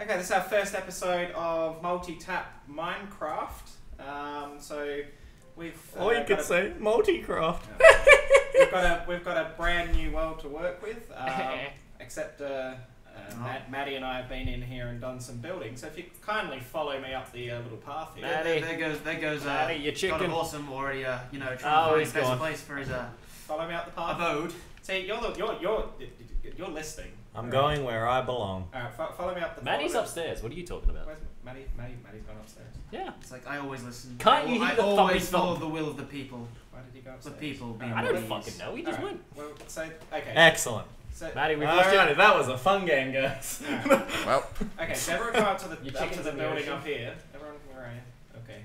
Okay, this is our first episode of multi-tap Minecraft. Um, so we've uh, Or you could a- say multi-craft. we've got a we've got a brand new world to work with. Um, except uh, uh, Matt, Maddie and I have been in here and done some building. So if you kindly follow me up the uh, little path here. There, Maddie. there goes, there goes. Uh, Maddie, your chicken. of Awesome already, uh, you know, Oh, trying to he's find a gone. place for his uh, Follow me up the path. abode. See, you're the, you're you're you're listening. I'm going where I belong. All right, fo- follow me up the. Maddie's follow upstairs. What are you talking about? Where's Maddie? Maddie? Maddie's gone upstairs. Yeah. It's like I always listen. Can't I, you hear I the always follow the will of the people. Why did he go upstairs? The people being Alright, I don't fucking know. He just alright, went. Well, so okay. Excellent. So, Maddie, we've lost Alrighty, that was a fun game, guys. Well, Okay, so everyone come up to the up to chicken's the in the building ocean. up here. Everyone, where are you? Okay.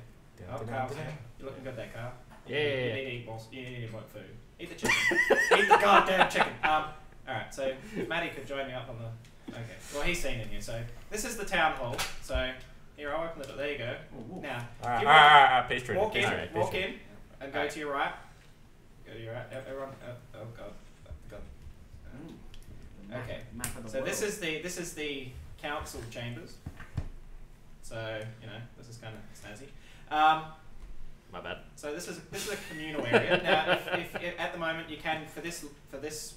Oh, Carl, you're looking good there, Carl. Yeah, You yeah, need yeah. to eat more. You need to eat more food. Eat the chicken. eat the goddamn chicken. Um. All right. So if Maddie could join me up on the. Okay. Well, he's seen in here. So this is the town hall. So here I'll open the door. There you go. Ooh, ooh. Now Alright, keep alright, walking- alright, alright, peace treaty, walk peace in. treaty, Walk treaty. in, and go to your right. Go to your right. Ev- Everyone. Oh, oh god. God. Mm. The map- Okay. Map of the So world. this is the this is the council chambers. So you know this is kind of snazzy. Um, My bad. so this is this is a communal area. now, if, if, at the moment you can for this for this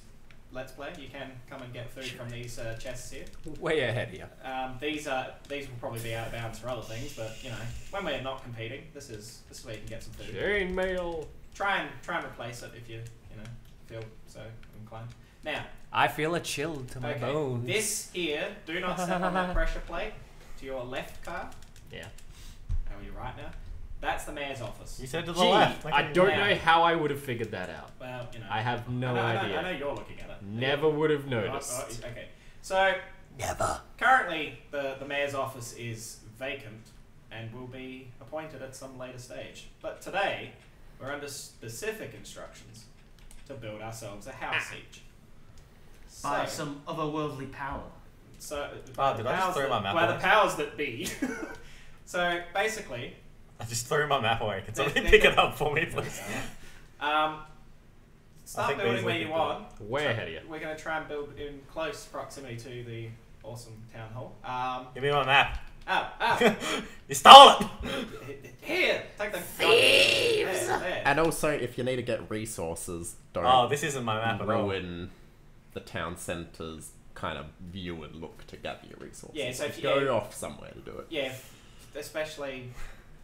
let's play, you can come and get food from these uh, chests here. Way ahead here. Um, these are these will probably be out of bounds for other things, but you know when we're not competing, this is this is where you can get some food. Chainmail. Try and try and replace it if you you know feel so inclined. Now, I feel a chill to my okay, bones. this here, do not step on that pressure plate to your left car. Yeah. How are you right now? That's the mayor's office. You said to the Gee, left. I don't Yeah. know how I would have figured that out. Well, you know. I have no I know, I know- idea. I know, you're looking at it. Never would have Oh, noticed. oh, okay. So Never. currently, the the mayor's office is vacant and will be appointed at some later stage. But today, we're under specific instructions to build ourselves a house ah. each. By So- some otherworldly power. So, Oh, the did I just powers throw that, my map Well, the powers that be. so basically, I just threw my map away. Can somebody pick it up for me, please? um, start building where you want. Way Try- ahead of you. We're going to try and build in close proximity to the awesome town hall. Um, Give me my map. oh, oh, you stole it! here, take the thieves. There, there. and also if you need to get resources, don't Oh, this isn't my map at all. ruin the town centre's kind of view and look to gather your resources. Yeah, so if you go you- off somewhere to do it. Yeah, especially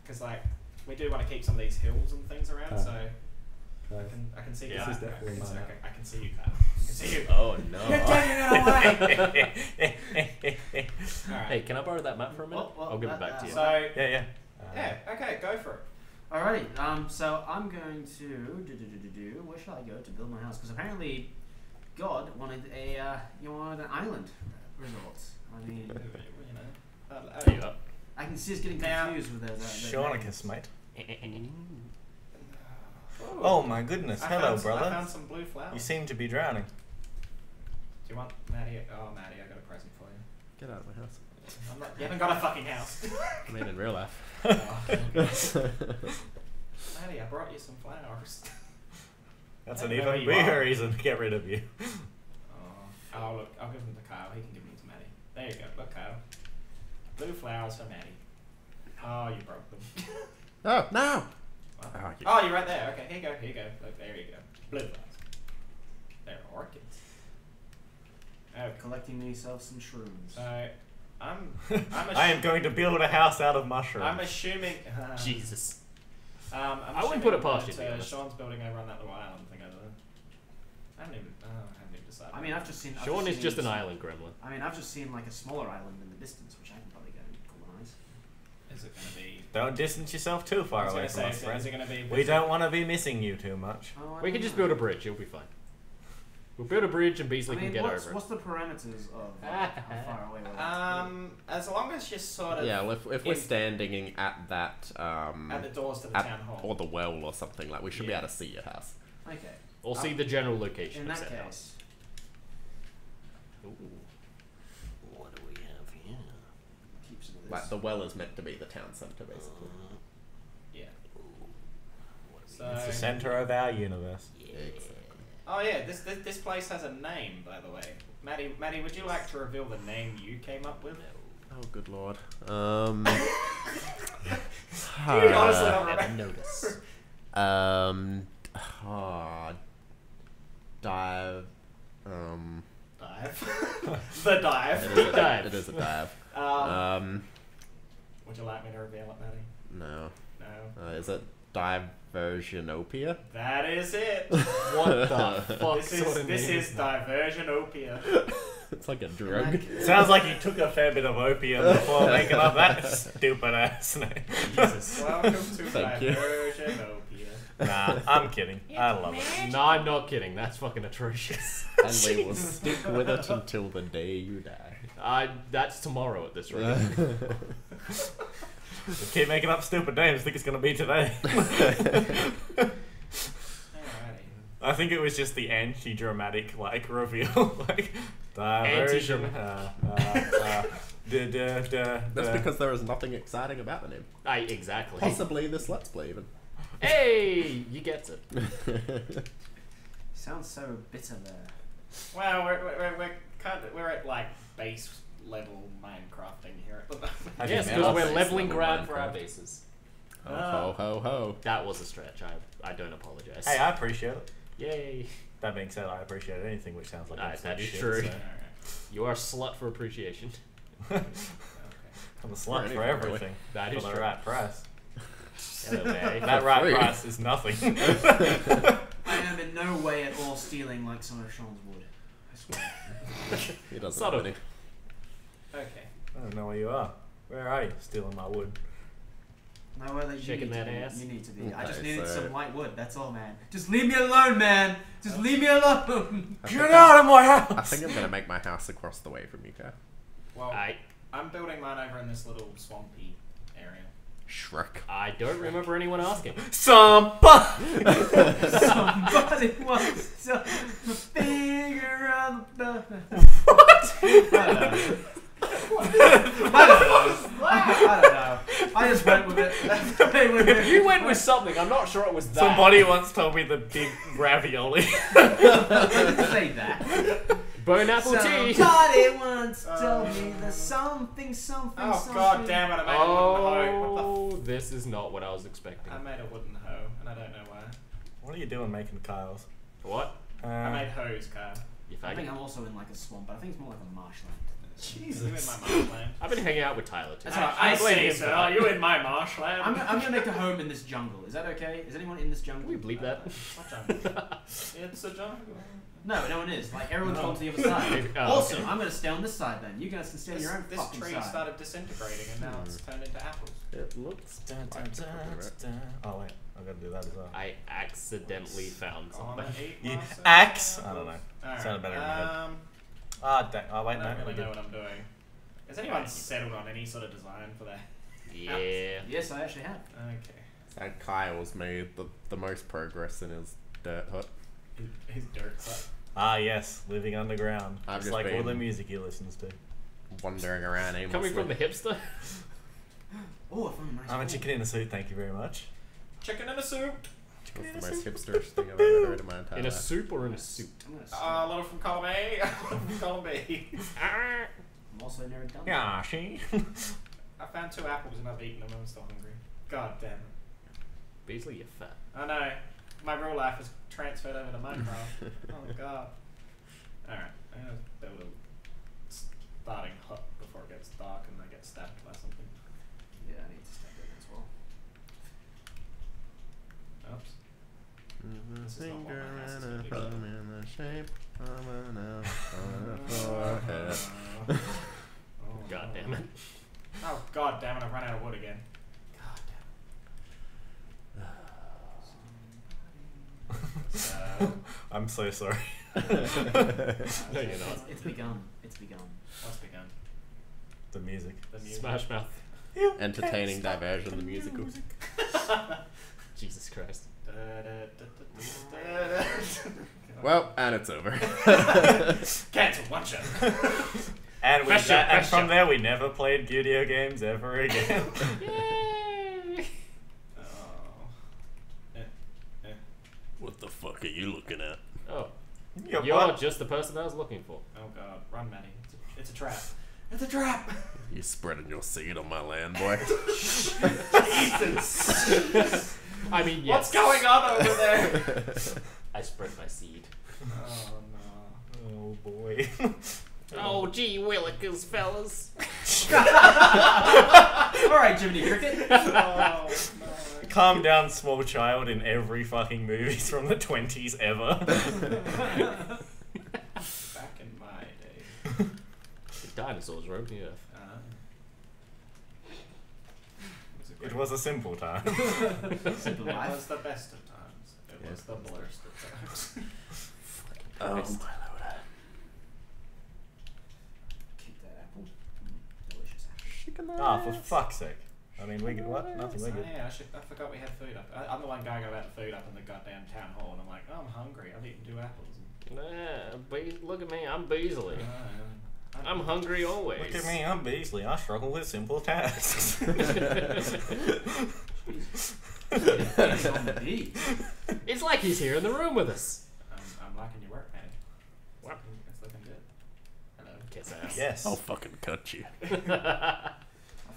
because like we do want to keep some of these hills and things around, so I can I can see Yeah. you. This is definitely I can, my see, I can, I can see you, Carl. I can see you. Oh no. You're taking it away. All hey, can I borrow that map for a minute? Well, well, I'll give it that- back to you. So yeah, yeah. yeah, okay, go for it. Alrighty, um, so I'm going to do, do, do, do, do, where shall I go to build my house? Because apparently, God wanted a uh, you wanted an island resort. I mean, You know, uh, There you go. I can see us getting confused with those. Uh, those Seanacus, names. mate. Ooh. Oh my goodness. I Hello, found some, I brother. found some blue flowers. You seem to be drowning. Do you want Maddie? Oh, Maddie, I got a present for you. Get out of my house. I'm not, you haven't got a fucking house. I mean, in real life. Oh. Maddie, I brought you some flowers. That's an even bigger reason to get rid of you. Oh, oh, look, I'll give them to Kyle. He can give them to Maddie. There you go. Look, Kyle. Blue flowers for Maddie. Oh, you broke them. oh no! Wow. Oh, you- Oh, you're right there. Okay, here you go. Here you go. Look, there you go. Blue flowers. They're orchids. Okay. Collecting myself some shrooms. So, I'm. I'm I am going to build a house out of mushrooms. I'm assuming. Uh, Jesus. Um, I'm I wouldn't put it assuming past you, to be that, uh, honest. Sean's building over on that little island thing over there. I haven't even. Oh, I haven't even decided. I mean, I've just seen. I've Sean is seen just an island gremlin. I mean, I've just seen like a smaller island in the distance, which I can probably go and colonize. Is it going to be? Don't distance yourself too far away gonna from us, is friend. is it going to be? We don't want to be missing you too much. Oh, We don't can just build a bridge. You'll be fine. We'll build a bridge and Beazley I mean, can get what's, over it. what's the parameters of like, how far away we're Um, as long as you're sort of Yeah, well, if, if we're standing in- at that, um, at the doors to the at- town hall. or the well or something, like we should be able to see your house. Okay. Or see Uh, the general location In of that said house. case, Ooh. What do we have here? keep some of this. Like the well is meant to be the town centre, basically. Uh, yeah. what is It's the center of our universe. Oh yeah, this, this this place has a name, by the way. Maddie, Maddie, would you like to reveal the name you came up with? Oh, good lord. Um. You honestly uh, don't remember. notice. um. Oh, dive. Um. Dive. the dive. It is a, Dive. It is a dive. Um, Um. would you like me to reveal it, Maddie? No. No. Uh, is it Diversionopia? That is it. What the fuck this is of this is diversionopia. it's like a drug. Sounds like you took a fair bit of opium before making up that stupid ass name. Jesus. Welcome to Thank you. diversionopia. Nah, I'm kidding. I love it. No, I'm not kidding. That's fucking atrocious. and we will stick with it until the day you die. I that's tomorrow at this rate. We keep making up stupid names. Think it's gonna be today. I think it was just the anti-dramatic like reveal, like diversion. Uh, uh, uh, duh, duh, duh, That's because there is nothing exciting about the name. I exactly. Possibly this Let's Play even. Hey, you get it. Sounds so bitter there. Well, we're, we're, we're, kind of, we're at like base level Minecrafting here at the moment. I Yes, because we're leveling level ground for our bases. ho ho ho ho. That was a stretch. I I don't apologize. Hey, I appreciate it. Yay! That being said, I appreciate anything which sounds like Ah, that is shit, true. so- You are a slut for appreciation. Okay. I'm a slut anything, for really. everything. That for is the true. right price. Anyway, That right free. price is nothing. I am in no way at all stealing like some of Sean's wood. I swear. He doesn't Sort have of. any. Okay. I don't know where you are. Where are you? Stealing my wood. Nowhere that you Shaking need that to be. ass. You need to be. I just needed so- some light wood. That's all, man. Just leave me alone, man. Just leave me alone. I Get think out of my house. I think I'm gonna make my house across the way from you, Kat. Well, I I'm building mine over in this little swampy area. Shrek. I don't remember anyone asking. Somebody! Somebody wants to figure out the. what? I don't know. I don't know. I don't know. I just went with it. Went with it. You went with something. I'm not sure it was that. Somebody once told me the big ravioli. I didn't say that. Burn apple tea. Somebody once Uh, told me there's something, something, Oh something. god damn it! I made a wooden hoe. What Oh, this is not what I was expecting. I made a wooden hoe, and I don't know why. what are you doing making Kyle's? What? Uh, I made hoes, Kyle. You I think. I'm also in like a swamp, but I think it's more like a marshland. Jesus. You in my marshland? I've been hanging out with Tyler too. That's all right. I, I blame see, him for sir. that. Are you in my marshland? I'm, I'm gonna make a home in this jungle. Is that okay? Is anyone in this jungle? Can we bleep that? What jungle? it's a jungle. No, no one is. Like everyone's No. gone to the other side. Oh, also, okay. I'm gonna stay on this side then. You guys can stay on your own this tree side. started disintegrating, and now it's turned into apples. It looks. Dun, dun, like dun, right? dun. Oh wait, I gotta do that as well. I accidentally found something. eat You- axe? I don't know. Alright, Sounded better in my head. Um, Ah, dang. Oh I don't no. really know what I'm doing. Has anyone settled on any sort of design for that? Yeah. Yes, I actually have. Okay. And Kyle's made the, the most progress in his dirt hut. His, his dirt hut. Ah yes, living underground. I've just just like all the music he listens to. Wandering around aimlessly. Coming from the hipster. Oh, I found a nice. I'm a chicken in a suit, thank you very much. Chicken in a soup. That's the most hipsterish thing I've ever heard in my entire life. In a life. soup or in a suit? I'm, gonna Uh, a little from column A, a little from column B. I'm also never done. Yeah, she. I found two apples and I've eaten them and I'm still hungry. God damn it. Beazley, you're fat. I know. My real life is transferred over to Minecraft. oh god. Alright, I'm gonna build a starting hut before it gets dark and I get stabbed by something. Yeah, I need to step in as well. Oops. This is not what Finger my house is and a thumb in the shape of an elf on a forehead. oh, oh God damn it. Oh god damn it, I've run out of wood again. God damn it. So, I'm so sorry. No, you're It's, not. it's begun. It's begun. what's begun? the music. The music. Smash Mouth. Entertaining diversion, the musical. Jesus Christ. Well, and it's over. Cancel, one shot. And, we Pressure, and pressure. from there, we never played video games ever again. Yay! Oh. Eh, eh. Fuck are you looking at? Oh, Your you're just the person I was looking for. Oh god, run, Maddie. It's a, it's a trap. It's a trap. You're spreading your seed on my land, boy. Jesus. I mean, yes. What's going on over there? I spread my seed. oh no. Oh boy. Oh, gee willikers, fellas. All right, Jiminy Cricket. Oh no. Calm down, small child in every fucking movies from the 20s ever. Back in my day. The dinosaurs roamed the earth. Uh, it was a it was a simple time. Simple It life. was the best of times. It was the worst of times. oh, Christ. my lord. Keep that apple. Mm, delicious apple. Ah, for fuck's sake. I mean, we get what? Nothing, we get. yeah, I, should, I forgot we had food up. I, I'm the one going about the food up in the goddamn town hall, and I'm like, oh, I'm hungry. I've eaten two apples. And, Nah, Be- look at me, I'm Beazley. uh, I- I'm hungry always. Look at me, I'm Beazley. I struggle with simple tasks. He's on the beat. It's like he's here in the room with us. I'm, I'm liking your work, man. What? It's looking good. Hello. Kiss ass. yes. I'll fucking cut you.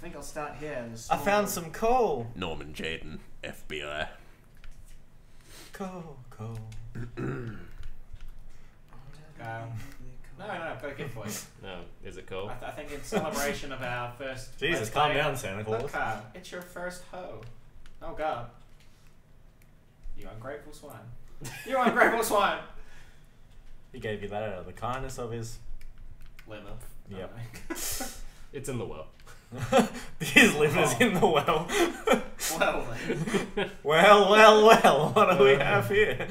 I think I'll start here. in the I small- found some coal. Norman Jayden, FBI. Coal, coal. Um, no, no, I've got a gift for you. No, is it cool? I, th- I think in celebration of our first. Jesus, calm play- down, Santa Claus. Look, Carl, it's your first hoe. Oh God. You ungrateful swine. You ungrateful swine. He gave you that out of the kindness of his. Liver. Yep. It's in the well. his liver's Oh. in the well. well then. well, well, well. What do we have here?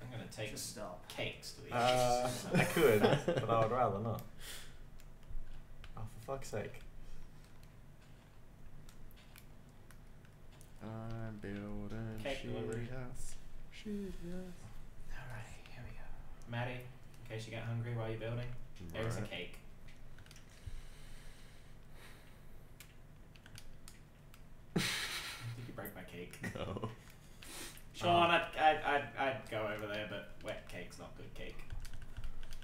I'm gonna take Just stop. cakes to these. Uh, I could, but I would rather not. Oh, for fuck's sake. I'm building Cake she delivery. house. She house. Alright, here we go. Maddie, in case you get hungry while you're building, here's a cake. Did you break my cake? No. Sean, um, I'd, I'd, I'd, I'd go over there, but wet cake's not good cake.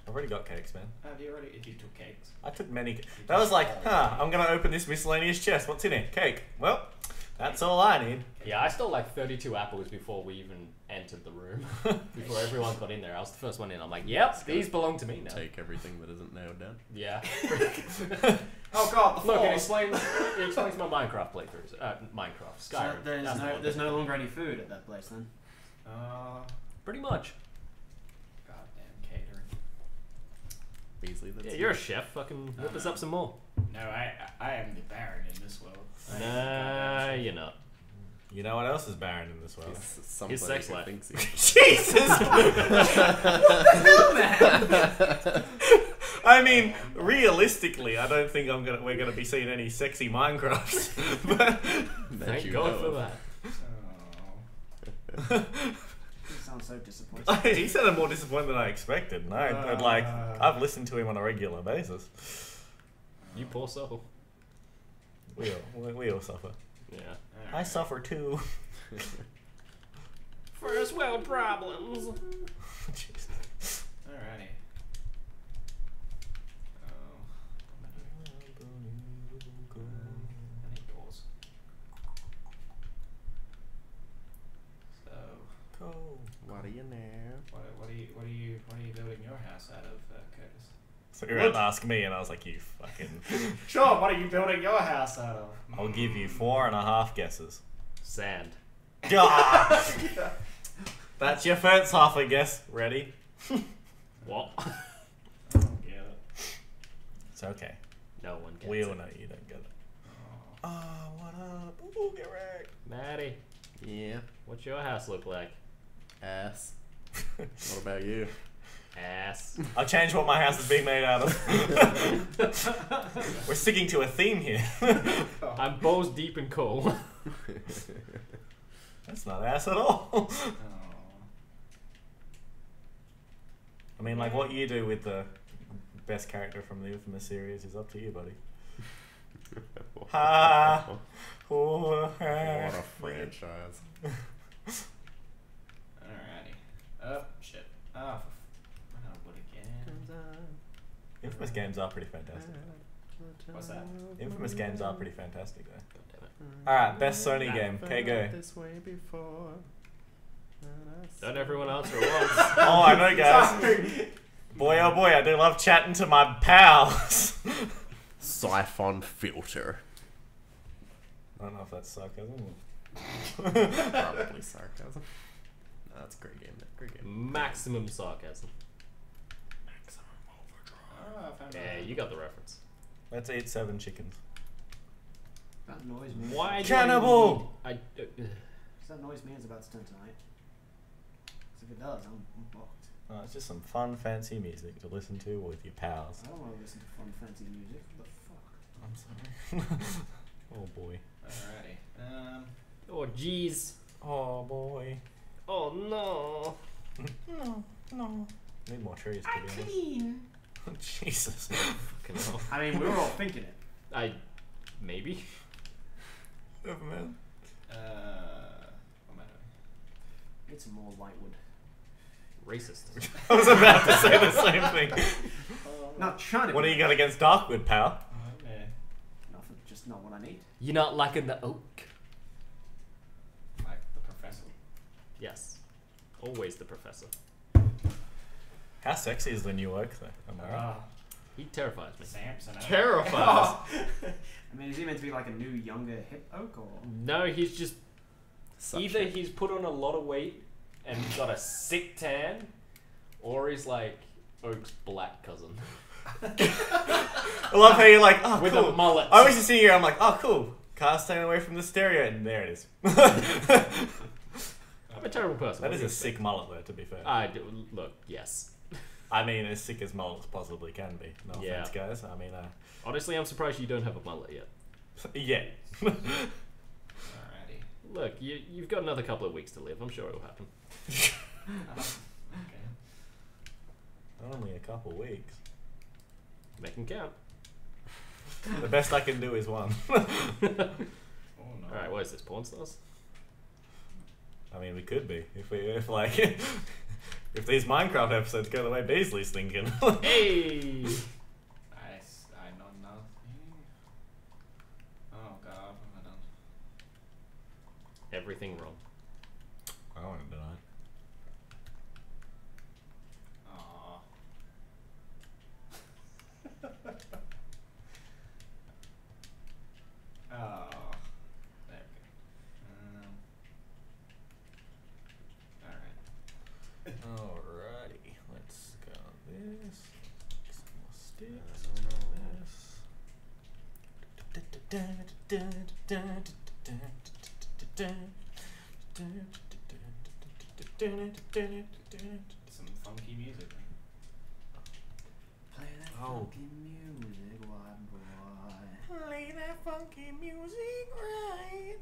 I've already got cakes, man. Have you already? If you took cakes. I took many. That was like, huh, I'm gonna open this miscellaneous chest. What's in it? Cake. Well, that's all I need. Yeah, I stole like 32 apples before we even entered the room. before everyone got in there. I was the first one in. I'm like, yep, these belong to me now. Take everything that isn't nailed down. Yeah. Oh god, the Look, it force. explains, it explains my Minecraft playthroughs. Uh, Minecraft, So Skyrim. there's that's the no one. there's no longer any food at that place then. Uh, Pretty much. goddamn catering. Beazley, that's Yeah, you. you're a chef. Fucking whip us up some more. No, I, I I am the Baron in this world. I Nah, you're not. You know what else is barren in this world? He's some His bloke sex who life. thinks he- Jesus! I mean, realistically, I don't think I'm gonna we're gonna be seeing any sexy Minecrafts. but Thank you God know for that. Oh. You sound so disappointed. he sounded more disappointed than I expected. No, I'd like Uh. I've listened to him on a regular basis. You poor soul. We all we, we all suffer. Yeah. I suffer too. First world problems. Jesus. Alrighty. Oh. I need doors. What do you know? what, what are you what are you what are you building your house out of, uh, Curtis? So you were about to ask me, and I was like, "You fucking." Sean, what are you building your house out of? I'll give you four and a half guesses. Sand. God! That's your first half, I guess. Ready? What? I don't get it. It's okay. no one gets We all it. know you don't get it. Oh. Oh, what up? Ooh, get wrecked. Maddie, Yeah. what's your house look like? Ass. What about you? Ass. I'll change what my house is being made out of. We're sticking to a theme here. I'm balls deep in coal. That's not ass at all. Oh. I mean, like, what you do with the best character from the Infamous series is up to you, buddy. Ha! Oh, What a franchise. Ah, Wood again. Infamous games are pretty fantastic. What's that? Infamous games are pretty fantastic though. Alright, best Sony nah. game. Okay, go. Don't everyone answer at once. oh, I know, guys. boy, oh boy, I do love chatting to my pals. Siphon filter. I don't know if that's sarcasm. Probably sarcasm. No, that's a great game. man. Great game. Maximum sarcasm. Maximum I found Yeah, you got the reference. Let's eat seven chickens. That noise means Why? Cannibal! I, need- I uh, Does that noise mean it's about to turn tonight? 'Cause if it does, I'm, I'm blocked. Oh, it's just some fun, fancy music to listen to with your pals. I don't want to listen to fun, fancy music. What the fuck? I'm sorry. oh boy. Alrighty. Um, oh jeez. Oh boy. Oh no. No, no. Need more trees to be honest. Jesus. Fucking hell. I mean, we were all thinking it. I maybe. Never mind. uh, what am I doing? Need some more lightwood. Racist. I was about to say the same thing. Not trying to. What do you got against Darkwood, pal? Yeah. Nothing. Just not what I need. You're not liking the oak. Like the professor. Yes. Always the professor. How sexy is the new oak, though? Am I right? Ah, He terrifies me. Samson. Terrifies. I mean, is he meant to be like a new, younger hip oak or? No, he's just Such either a- he's put on a lot of weight and got a sick tan, or he's like Oak's black cousin I love how you're like, oh, with cool. a mullet. I was just sitting here, I'm like, oh, cool. Car staying away from the stereo, and there it is. that I'm a terrible person. What is do a you sick mullet, though, to be fair. I do, look, yes. I mean, as sick as mullets possibly can be. No Yeah. offense, guys. I mean, uh, Honestly, I'm surprised you don't have a mullet yet. yeah. Alrighty. Look, you, you've got another couple of weeks to live. I'm sure it'll happen. Okay. Only a couple weeks. Make 'em count. The best I can do is one. Oh no. All right, what is this? Porn stars? I mean, we could be if we if like if these Minecraft episodes go the way Beazley's thinking. Hey! I, s- I know nothing. Oh god, what have I done? Everything wrong. I want to deny. Aw. oh. There we go. Um, Alright. Alrighty, let's go this. Some more sticks. Some funky music. Play that Oh. funky music, white boy. Play that funky music right.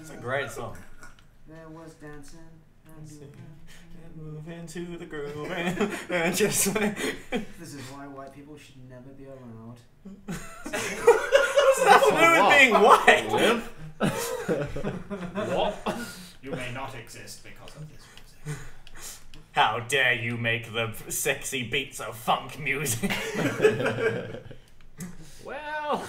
It's a great song. There was dancing and Dancing. doing. And move into the groove and, and just like. This is why white people should never be allowed. What's that to do with being white? what? You may not exist because of this music. How dare you make the sexy beats of funk music? well,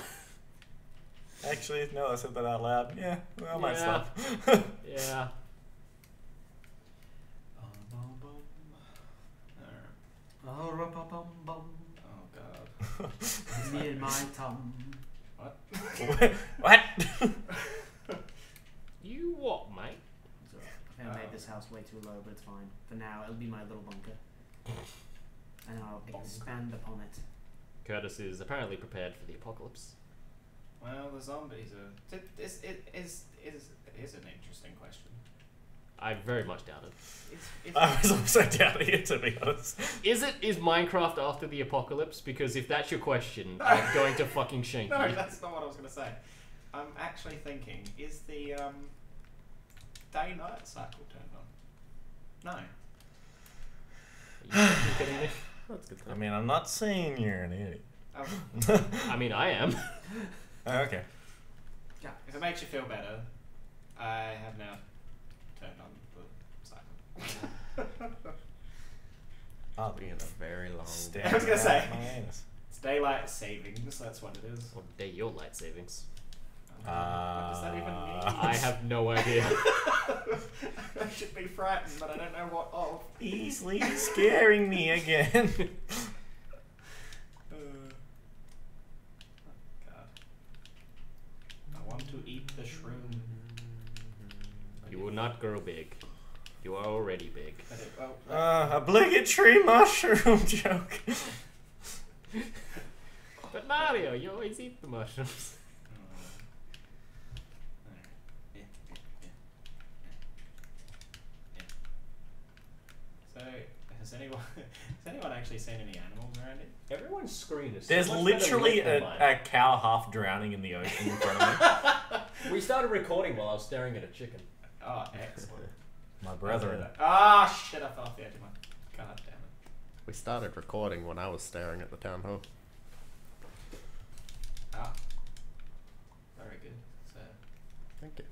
Actually, no, I said that out loud. Yeah, I might Yeah. stop. yeah. Oh, bum bum. Oh god. Me and my tum. What? what? You what, mate? It's alright. I think I made this house way too low, but it's fine. For now, it'll be my little bunker. And I'll expand upon it. Curtis is apparently prepared for the apocalypse. Well, the zombies are. It is it is is is an interesting question. I very much doubt it. It's it's. I was also doubting it, to be honest. Is it is Minecraft after the apocalypse? Because if that's your question, I'm going to fucking shank no, you. that's not what I was gonna say. I'm actually thinking: is the um, day-night cycle turned on? No. You fucking kidding me? That's good. I mean, I'm not saying you're an idiot. Um, I mean, I am. Oh, okay. Yeah. if it makes you feel better, I have now turned on the cycle. Been a very long Stay I was gonna say. my. It's daylight savings. That's what it is. Or day your light savings. what does that even mean? Uh, I have no idea. I should be frightened, but I don't know what of. Easily scaring me again. Uh, oh God. I want to eat the shroom. You will not grow big. You are already big. But it, well, uh, obligatory mushroom joke. But Mario, you always eat the mushrooms. So, has anyone has anyone actually seen any animals around it? Everyone's screen is. There's so literally a, a cow half drowning in the ocean in front of me. We started recording while I was staring at a chicken. Oh, excellent. My brethren. Ah, shit! I fell off the edge of my. God damn it. We started recording when I was staring at the town hall. Ah. Very good. So, Thank you.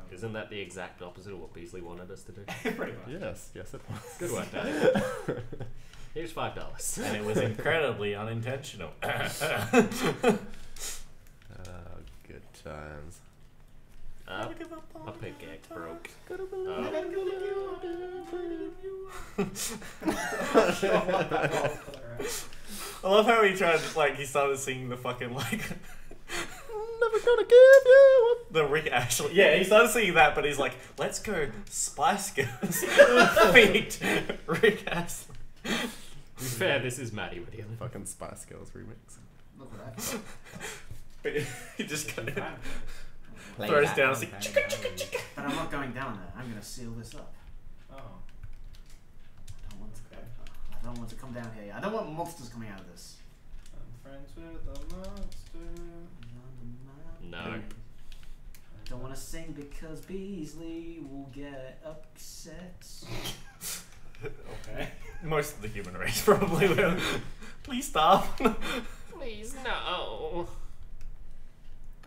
um, Isn't that the exact opposite of what Beazley wanted us to do? pretty much. Yes, yes it was. Good work, Daddy. Here's five dollars. And it was incredibly unintentional. Uh, good times. Uh, my pickaxe broke. I love how he tried, like, he started singing the fucking, like, Never gonna give you up. the Rick Astley. Yeah, he started singing that, but he's like, let's go Spice Girls feat Rick Astley. To be fair, this is Maddie with you. Fucking Spice Girls remix. Look what I've. But he just kind of Fine. throws down, it's like, chicka, chicka, chicka. But I'm not going down there. I'm gonna seal this up. Oh. I don't want to. Okay. I don't want to come down here. I don't want monsters coming out of this. I'm friends with the monster. No. Don't want to sing because Beazley will get upset. Okay. Most of the human race probably will. Please stop. Please no.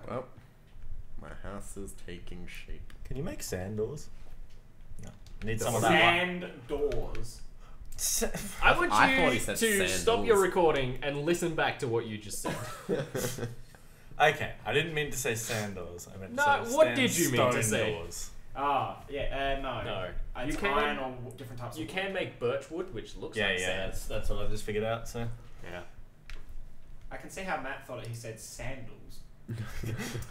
Well, my house is taking shape. Can you make sandals? No. I need some of that. Sand doors. I want I you thought he said to stop your recording and listen back to what you just said. Okay, I didn't mean to say sandals. I meant No, to say what stand did you mean to stone say? Doors. Ah, yeah, uh, no. No. Uh, You can- iron or w- different types You of can make birch wood, which looks Yeah, like yeah, sand. that's, that's what I just figured out. So Yeah. I can see how Matt thought it. He said sandals.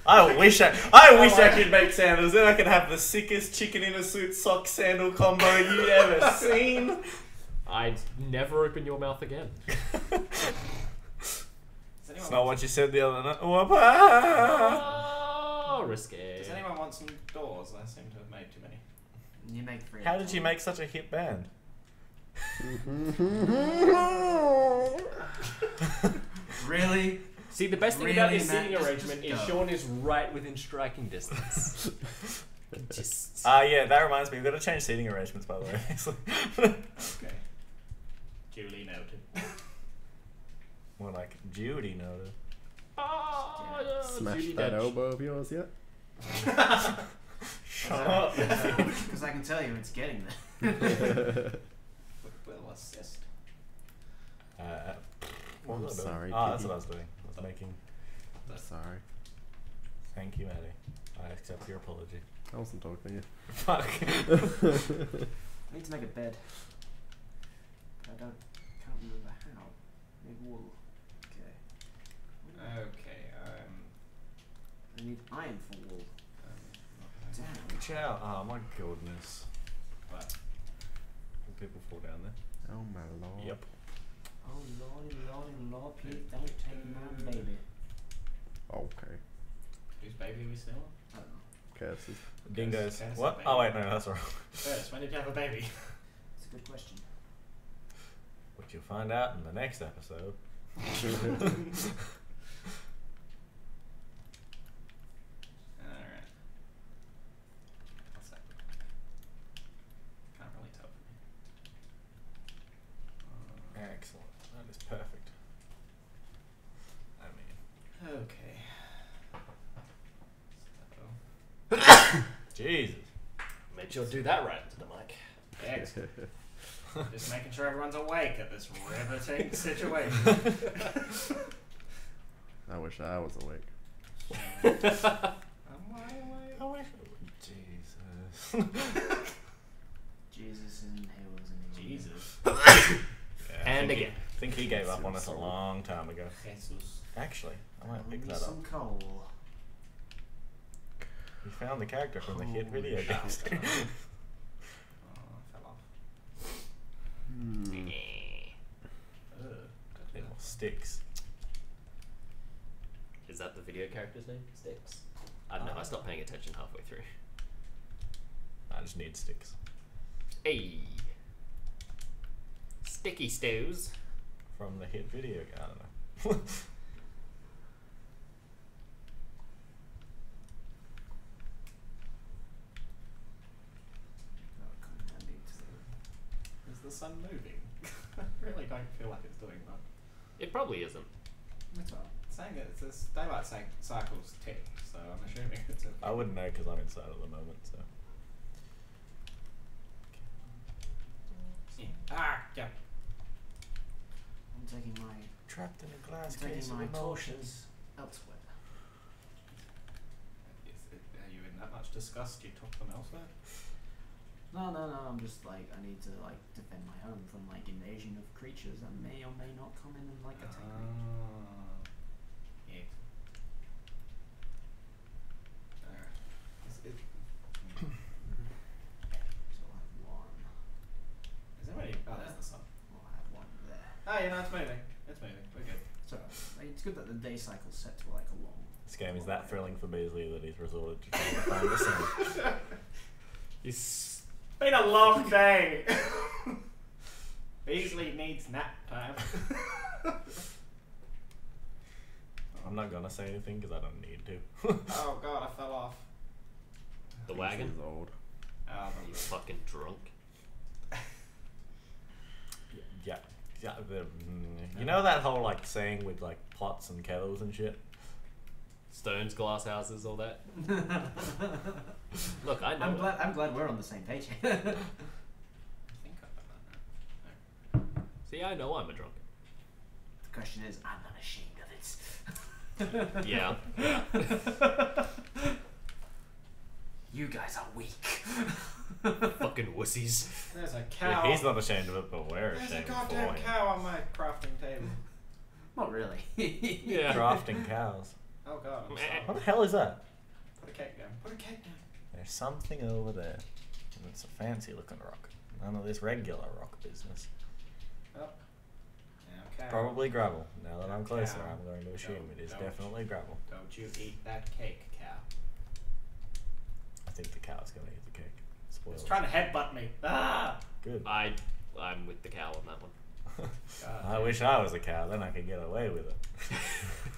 I wish I, I wish I could make sandals. Then I could have the sickest chicken in a suit sock sandal combo you've ever seen. I'd never open your mouth again. It's not what you said the other night. Whoop-ah. Oh, ah, risque. does anyone want some doors? I seem to have made too many. You make three. How did you make such a hit band? Really? See, the best thing about Really, this Matt? seating Just- arrangement just is. Sean is right within striking distance. Just. Ah, yeah, that reminds me. We've got to change seating arrangements, by the way. Okay. Duly noted. More like Judy noted. Oh, yeah, Smash Judi that Dench. elbow of yours yet? Shut up. Because I can tell you it's getting there. Will assist. Uh, what I'm was I doing? sorry, Oh, that's what I was doing. I was making. Sorry. Thank you, Maddie. I accept your apology. I wasn't talking to you. Fuck. I need to make a bed. But I don't. Can't remember how. Maybe wool. Okay. Okay. Um. I need iron for wool. um Damn. Watch out. Oh, my goodness. what? Will people fall down there? Oh my lord. Yep. Oh lordy, lordy, lord, please don't take my baby. Okay. Whose baby are we still? on? I don't know. Curses. Dingoes. Curse What? Oh, wait, no, that's wrong. First, when did you have a baby? It's a good question. Which you'll find out in the next episode. Alright. What's that? Can't really tell from here. Excellent. That is perfect. I mean, Uh, okay. So, Jesus. Made sure to do that right into the mic. excellent. Just making sure everyone's awake at this riveting situation. I wish I was awake. Am I awake? I wish. Jesus. Jesus and Halos and Jesus. Yeah, I And he- again. I think he gave up on us a long time ago. Jesus. Actually, I might pick Need that up. some coal. We found the character from the hit Holy video shit. games. Oh, I fell off. Hmm. Ugh. Little sticks. Is that the video character's name? Sticks. I don't know. I stopped paying attention halfway through. I just need sticks. Hey. Sticky stews. From the hit video game. I don't know. That would come in handy too. Is the sun moving? I really don't feel like it's doing much. It probably isn't. It's not. Saying it, it's this daylight cycles tick, so I'm assuming it's a. I wouldn't know because I'm inside at the moment. So Yeah. Ah, yeah. I'm taking my trapped in a I'm glass taking my torches elsewhere. Is it, are you in that much disgust you took them elsewhere? No, no, no. I'm just like I need to like defend my home from like invasion of creatures that may or may not come in and like attack me. Ah. Yeah. Alright. Is, it, So I'll have one. is there any. Oh, there's the sun. I'll have one there. Ah, yeah, no, it's moving. It's moving. We're good. So like, it's good that the day cycle's set to like a long. This game is that thrilling for Beazley that he's resorted to trying to find the sun. It's Been a long day. Beazley needs nap time. I'm not gonna say anything because I don't need to. oh god, I fell off. the wagon. He's old. Oh, You fucking drunk. yeah, yeah. The, mm, you know that whole like saying with like pots and kettles and shit. Stones, glass houses, all that. Look, I know. I'm glad. I'm glad we're on the same page. I think I've done that. See, I know I'm a drunk. the question is, I'm not ashamed of it. Yeah. You guys are weak. Fucking wussies. There's a Yeah, cow. he's not ashamed of it, but we're There's a ashamed goddamn for him. cow on my crafting table. Not really. Yeah. Drafting cows. Oh god, I'm sorry. What the hell is that? Put a cake down. Put a cake down. There's something over there. And it's a fancy looking rock. None of this regular rock business. Oh. Now, cow. Probably gravel. Now that I'm closer, Cow. I'm going to assume Don't- it is definitely gravel. Don't you eat that cake, cow. I think the cow's going to eat the cake. Spoiler. It's trying to headbutt me. Ah! Good. I, I'm with the cow on that one. God I damn. wish I was a cow, then I could get away with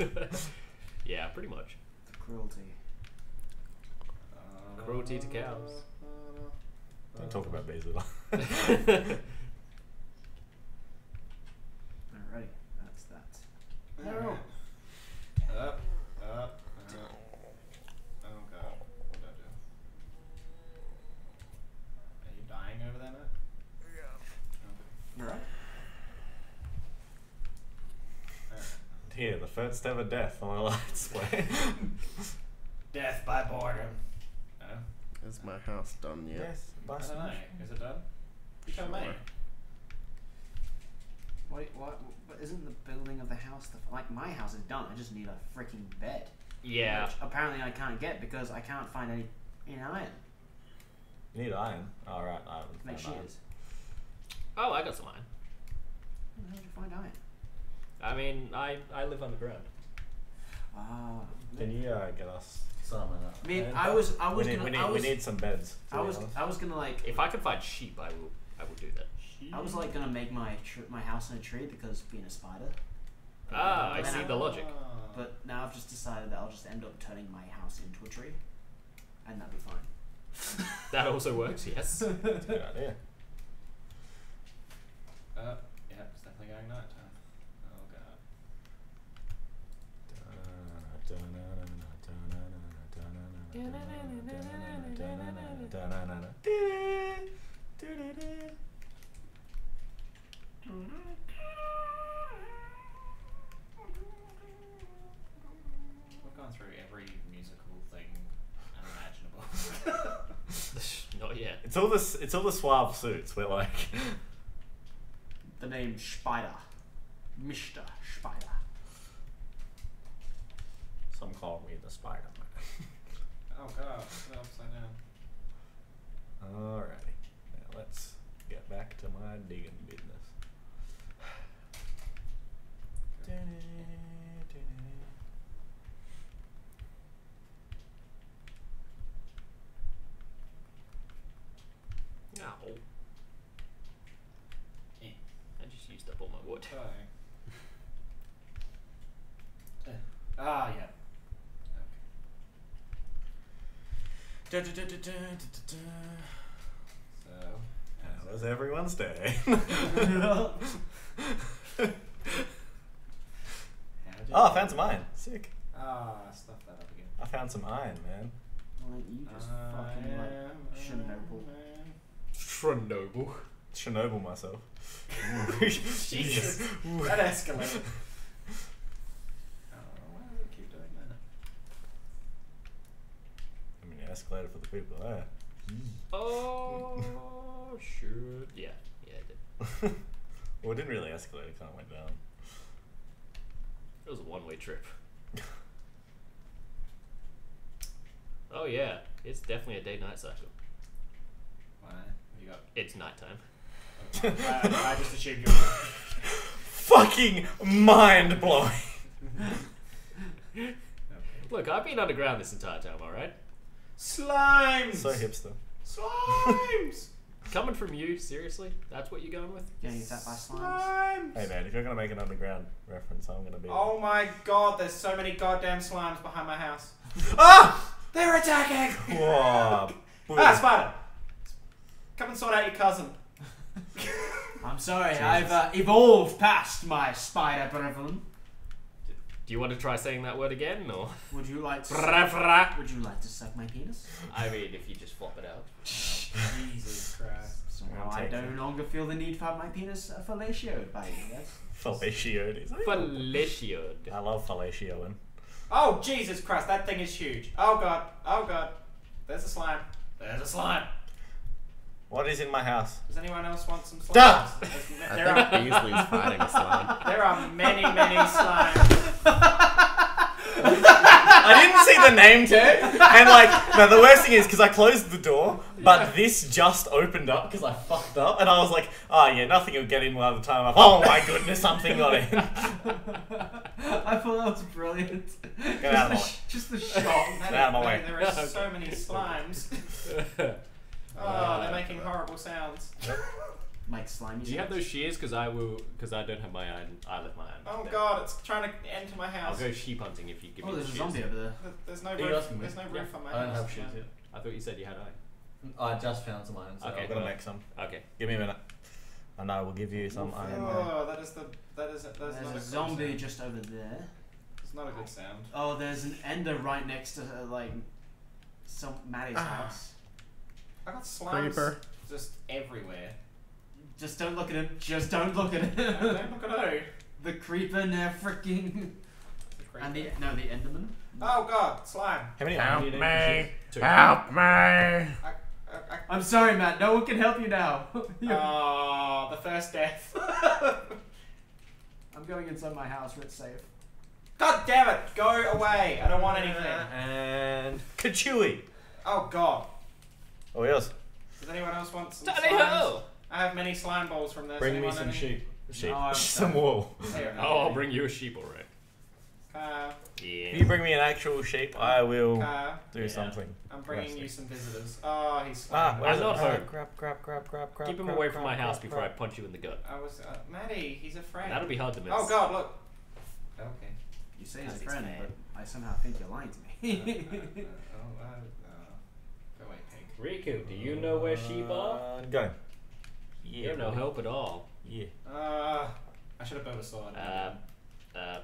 it. yeah, pretty much. the cruelty. Uh, Cruelty to cows. Don't talk about Basil. Alrighty, that's that. No. Up, up, up. Oh god, what did I do? Are you dying over there, Matt? Yeah. Alright. Okay. Here, the first ever death on a Let's Play. Death by boredom. No? Is my house done yet? Yes, I don't know. Is it done? You tell me. Sure. Wait, what? But isn't the building of the house the like my house is done? I just need a freaking bed. Yeah. Which apparently I can't get because I can't find any in iron You need iron. Alright, I haven't to make iron. shears. Oh, I got some iron. Where the hell did you find iron? I mean, I, I live underground. Ah. Can you uh, get us some? I mean, I was, I was we need, gonna, we need, I was, we need some beds. I was, honest. I was gonna like, If I could find sheep, I will. I will do that. I was like gonna make my tr- my house in a tree because being a spider. Ah, I But then see the logic. But now I've just decided that I'll just end up turning my house into a tree, and that'd be fine. That also works. Yes. That's a good idea. Uh, yeah, it's definitely going nighttime. Oh We've gone through every musical thing unimaginable. Not yet. It's all this. It's all the suave suits. We're like the name Spider, Mister Spider some call me the Spider Man. Oh god, it's upside down. Alrighty, now let's get back to my digging business. Ow. Eh. I just used up all my wood. Try. Uh, ah, yeah. So. How was everyone's day? how'd you oh, I found some iron. Sick. Ah, stuff that up again. I found some iron, man. Like, you just I fucking like Chernobyl. man. Chernobyl. Chernobyl myself. Jesus. That escalated. Oh, why does it keep doing that? I mean, it escalated for the people there. Oh, sure. Yeah. Yeah, it did. well, it didn't really escalate. It kind of went down. It was a one way trip. oh, yeah. It's definitely a day night cycle. Why? You got. It's nighttime. I, I just assumed you were. Fucking mind blowing. Okay. Look, I've been underground this entire time, alright? Slimes! So hipster. Slimes! Coming from you, seriously? That's what you're going with? getting attacked by slimes. Slimes! Hey man, if you're gonna make an underground reference, I'm gonna be. Oh my god, there's so many goddamn slimes behind my house. ah! They're attacking! Whoa. ah, spider! Come and sort out your cousin. I'm sorry, I've uh, evolved past my spider brethren. Do you want to try saying that word again, or? Would you like to? Fra- fra- Would you like to suck my penis? I mean, if you just flop it out. Jesus Christ. Somehow I'll I no longer feel the need to have my penis uh, fellatioed by you. That's Fellatioed. Is it? Fellatioed. I love fellatioing. Oh, Jesus Christ, that thing is huge. Oh god, oh god. There's a slime. There's a slime. What is in my house? Does anyone else want some slimes? Duh! There's I There think are, Beazley's fighting a slime. there are many, many slimes. I didn't see the name tag, and like, no, the worst thing is because I closed the door, but this just opened up because I fucked up, and I was like, oh yeah, nothing will get in by the time I. Oh my goodness, something got in. I thought that was brilliant. Get out of just, my the way. just the That shot. is- Get out of my way. There are so many slimes. Oh, they're making horrible sounds. Mike slimy. Do you have those shears? Because I will. Because I don't have my iron. I left my iron. Oh there. god, it's trying to enter my house. I'll house. go sheep hunting if you give Oh, me the there's a shears. zombie over there. Th- There's no Are you roof. asking me? There's no Yeah. roof on my I don't house. have shit yet. I thought you said you had iron. I just found some iron. So Okay. I'm gonna make some. Okay. Give me a minute, and I will give you some iron. Man. Oh, that is the that is that's There's not a a good zombie sound. just over there. It's not a good sound. Oh, there's an ender right next to uh, like some Maddie's Ah. house. I got slimes Creeper. just everywhere. Just don't look at him. Just don't look at I him. don't look at who. the creeper now freaking and the creeper. no the enderman. Oh god, slime. How many iron do you need? Two. me! I, I, I'm sorry, Matt. No one can help you now. You're- oh, the first death. I'm going inside my house where it's safe. God damn it! Go away. I don't want anything. And Kachui. Oh god. Oh yes. Does anyone else want some Tally slimes? ho! I have many slime balls from this. Bring me Anyone some any? sheep. Sheep. No, I'm some wool. Here, Oh, I'll bring you a sheep, alright. Car, Yeah. If you bring me an actual sheep, I will car. do Yeah. something. I'm bringing you some visitors. Oh, he's Ah, slime. where's I'm it? not home. Grab, grab, grab, grab, grab. Keep him grab, away from grab, my house grab, before I grab. punch you in the gut. I was uh, Maddie. He's a friend. That'll be hard to miss. Oh god, look. Okay. You say he's Because a friend, mad. but I somehow think you're lying to Uh, uh, me. uh, oh, uh, uh, go away, pig. Riku, do you know where sheep are? Uh, go. Yeah. You're no buddy. help at all. Yeah. Uh, I should have built a sword. Uh, uh,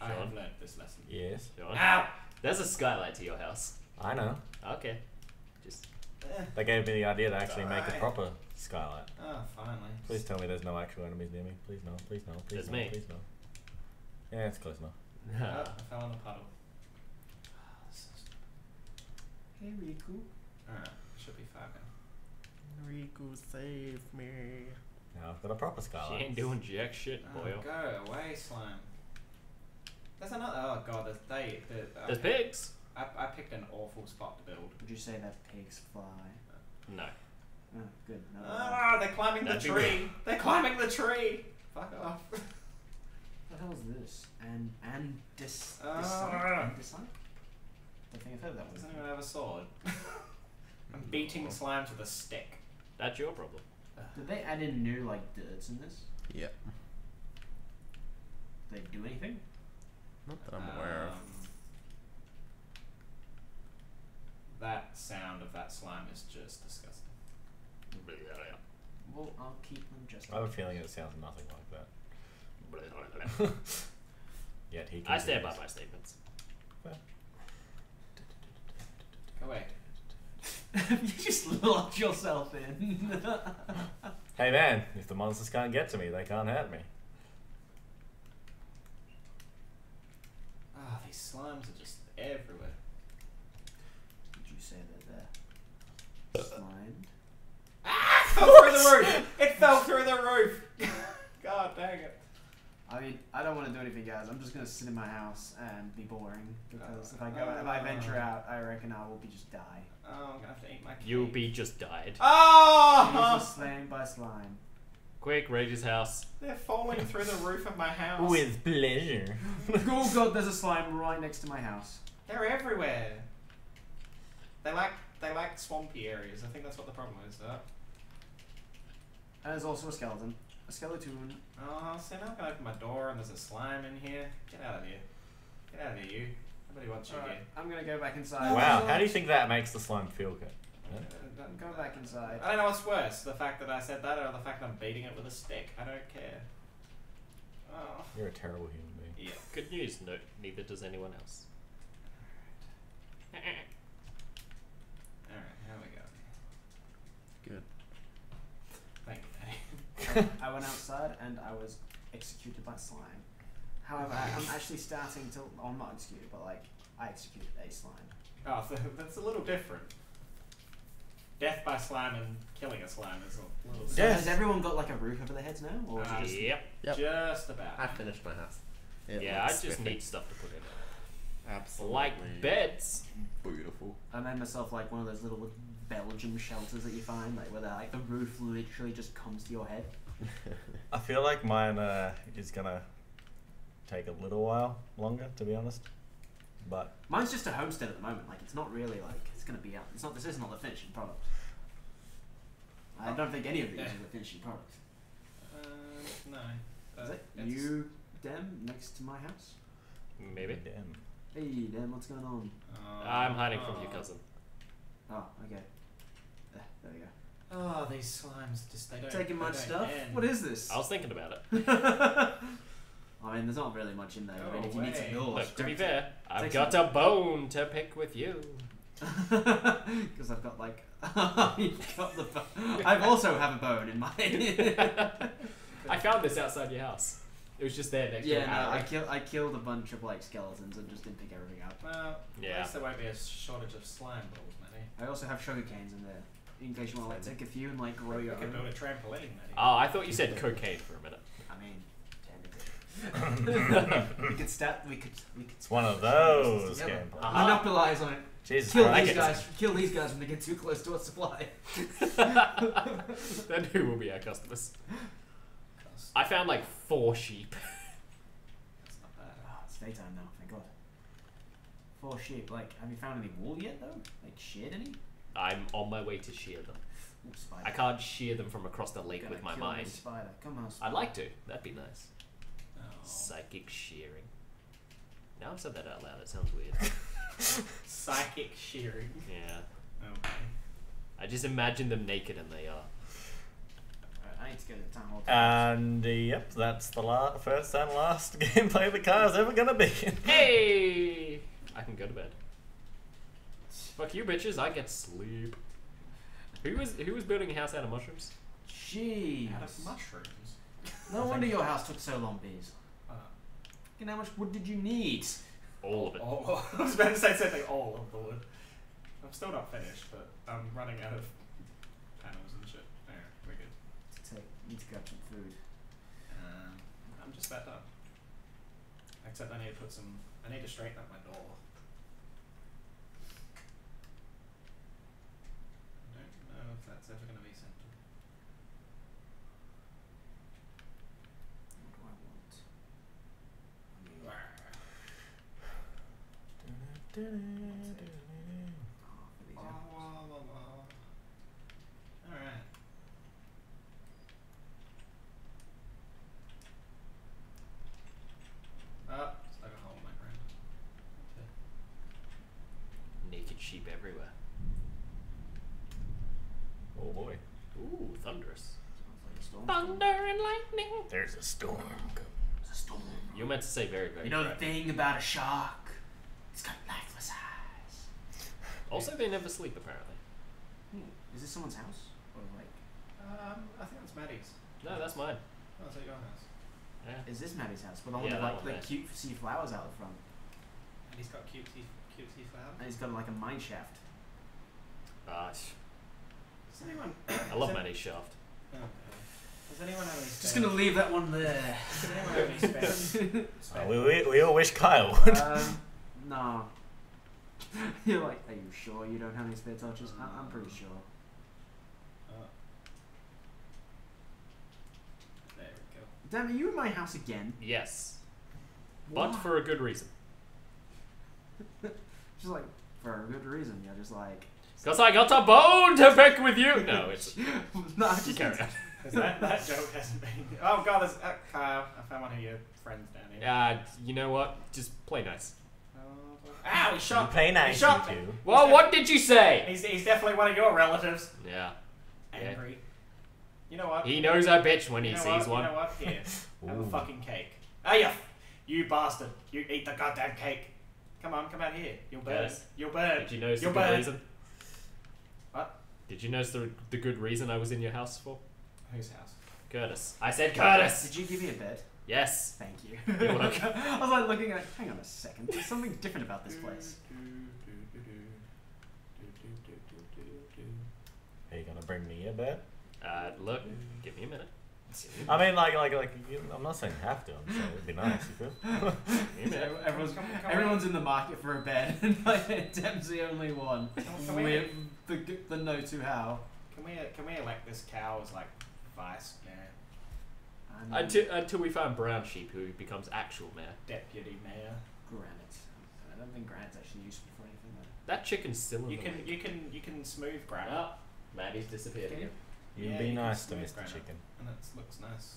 I have learned this lesson. Yes. Sean. Ow! There's a skylight to your house. I know. Okay. Just Eh. They gave me the idea to actually make a proper skylight. Oh, finally. Please tell me there's no actual enemies near me. Please no. Please no. Please There's no. me. Please no. Yeah, it's close enough. Oh, I fell in a puddle. hey, Riku. Alright, should be fine now. Riku, save me. Now I've got a proper She skyline. ain't doing jack shit, Oh, boy. go away, slime. There's another. Oh god, there's, they. The, There's pigs. I, I picked an awful spot to build. Would you say that pigs fly? No. Oh, good. No, Ah, they're climbing That'd the be tree. They're climbing the tree. Fuck off. What the hell is this? And and dis Ah. Andesite? Andesite? Don't think I've heard of that Does one. anyone have a sword? I'm beating slime with a stick. That's your problem. Did they add in new like dirts in this? Yeah. Did they do anything? Not that I'm aware of. Um, That sound of that slime is just disgusting. Well, I'll keep them just. I have a feeling it sounds nothing like that. Yet he. I stand by continues. my statements. Go away. you just locked yourself in. Hey man, if the monsters can't get to me, they can't hurt me. Ah, these slimes are just everywhere. Did you say that they're slimed? Ah! fell through the roof. It fell through the roof. God dang it. I mean, I don't want to do anything, guys. I'm just gonna sit in my house and be boring because uh, if I go, if I uh, venture out, I reckon I will be just die. Oh, I'm gonna have to eat my. You'll cake. be just died. Oh! Jesus slain by slime. Quick, Rage's house. They're falling through the roof of my house. With pleasure. oh god, there's a slime right next to my house. They're everywhere. They like they like swampy areas. I think that's what the problem is. Uh, And there's also a skeleton. A skeleton. oh, see now I can open my door and there's a slime in here. Get out of here. Get out of here, you. Nobody wants you Alright, here. I'm gonna go back inside. Wow, how do you think that makes the slime feel good? Uh, I'm going back inside. I don't know what's worse, the fact that I said that or the fact that I'm beating it with a stick. I don't care. Oh. You're a terrible human being. Yeah. Good news, no, neither does anyone else. Alright, how we go? Good. Thank you, Daddy. I went outside and I was executed by slime. However, I- I'm actually starting to. Oh, I'm not executed, but like, I executed a slime. Oh, so that's a little different. Death by slime and killing a slime is a little So Yes. has everyone got like a roof over their heads now? Or is it Uh, just. Yep. Yep. Just about. I finished my house. It yeah, I looks just spiffy. need stuff to put in. Absolutely. Like beds. Beautiful. I made myself like one of those little Belgian shelters that you find, like where they're, like the roof literally just comes to your head. I feel like mine uh, is gonna take a little while longer, to be honest. But Mine's just a homestead at the moment. Like it's not really like it's gonna be out. It's not. This is not the finishing product. I don't think any of these Yeah. are the finishing product. Uh, no. Is Uh, it you, Dem, next to my house? Maybe. damn. Hey, Dem, what's going on? Oh, I'm hiding from your oh. cousin. Oh, okay. There, there we go. Oh, these slimes just they don't. Taking they much stuff. end. What is this? I was thinking about it. I mean, there's not really much in there. I mean, if you need some away. doors, Look, to be grab fair, I've take got some- a bone to pick with you. Because I've got like, I've got the. Bo- I've also have a bone in my. I found this outside your house. It was just there next to yeah, your no, I house. killed. I killed a bunch of like skeletons and just didn't pick everything up. Well, at Yeah. least there won't be a shortage of slime balls, Matty. I also have sugar canes in there, in case you want to like take a few and like grow You your could build own. a trampoline, Matty. Oh, I thought you said cocaine for a minute. I mean, technically. we could stat. We could. We could. It's one of those this together. gameplays. Uh-huh. Monopolize on it. Jesus Kill Christ. these guys. Kill these guys when they get too close to our supply. then who will be our customers? I found like four sheep. That's not bad. Oh, it's daytime now. Thank God. Four sheep. Like, have you found any wool yet though? Like, sheared any? I'm on my way to shear them. Ooh. I can't shear them from across the lake Gonna with my mind. Spider. Come on. I'd like to. That'd be nice. Psychic shearing. Now I've said that out loud. It sounds weird. Psychic shearing. yeah. Okay. I just imagine them naked and they are. I need to go to the town hall. And uh, yep, that's the la- first and last gameplay the car's ever gonna be in. Hey! I can go to bed. Fuck you, bitches. I get sleep. Who was who was building a house out of mushrooms? Jeez. Out of mushrooms. No wonder your house took so long, bees fucking how much wood did you need? All of it. All, I was about to say something. All of the wood. I'm still not finished, but I'm running out of panels and shit. Yeah, we're good. Need to take, need to grab some food. Um, I'm just about done. Except I need to put some. I need to straighten up my door. I don't know if that's ever gonna sheep everywhere. Oh boy. Ooh, thunderous. Like a storm. Thunder and lightning. There's a storm. There's a storm. You meant to say very, very You know the thing about a shark? It's got lifeless eyes. Also, they never sleep, apparently. Hmm. Is this someone's house? Or like, Um, I think that's Maddie's. No, that's mine. Oh, is that your house? Yeah. is this Maddie's house? With all Yeah, the that like one the there. cutesy flowers out the front, And he's got cutesy, cutesy flowers. and he's got like a mine shaft. Ah, Does anyone? I love does Manny's shaft. Oh, okay. Does anyone have any Just gonna leave that one there. Does anyone have any spare? spare Uh, we, we, we all wish Kyle would. um, nah. You're like, are you sure you don't have any spare torches? I- I'm pretty sure. Oh. There we go. Damn, are you in my house again? Yes. But Why? for a good reason. Just like for a good reason. You're just like. Because I got a bone to pick with you! No, it's. no, I You just carry on. 'Cause that, that joke hasn't been. Oh god, there's uh, Kyle. I found one of your friends down here. Uh, you know what? Just play nice. Ah, oh, Ow! He You shot. play He nice, shot you me. two. Well, what did you say? He's, he's definitely one of your relatives. Yeah. Yeah. Angry. You know what? He knows I bitch when he you know sees what? one. You know what? Here, have a fucking cake. Hey, yeah. you bastard! You eat the goddamn cake. Come on, come out here. You'll burn. Yes. You'll burn. Did you notice the You'll good burn. reason? What? Did you notice the, the good reason I was in your house for? Whose house? Curtis. I said Curtis! Did you give me a bed? Yes. Thank you. You're welcome. I was like looking at. Hang on a second. There's something different about this place. Are you gonna bring me a bed? Uh, look, give me a minute. I mean, like, like, like. You, I'm not saying you have to. I'm saying it'd be nice if you could. Give me a minute. Everyone's, Come- come everyone's in the market for a bed, and like, Dem's the only one Can we- with the the know to how. Can we can we elect this cow as like vice mayor, I mean, Until, until we find Brown Sheep, who becomes actual mayor. deputy mayor? granite. I don't think granite's actually useful for anything. Though. That chicken's still in You the can lake. you can you can smooth granite, Oh, Maddie's disappeared again. You Yeah, be you can nice to smooth Mr. granite. Chicken. and it looks nice.